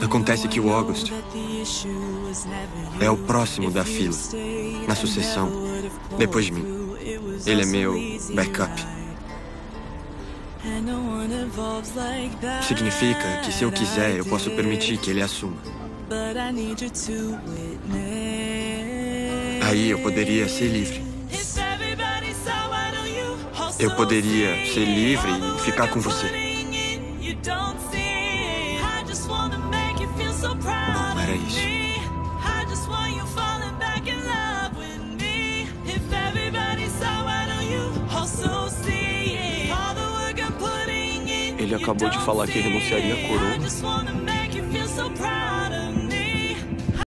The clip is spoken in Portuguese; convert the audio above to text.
Acontece que o August é o próximo da fila, na sucessão, depois de mim. Ele é meu backup. Significa que se eu quiser, eu posso permitir que ele assuma. Aí eu poderia ser livre. Eu poderia ser livre e ficar com você. Ele acabou de falar que renunciaria à coroa.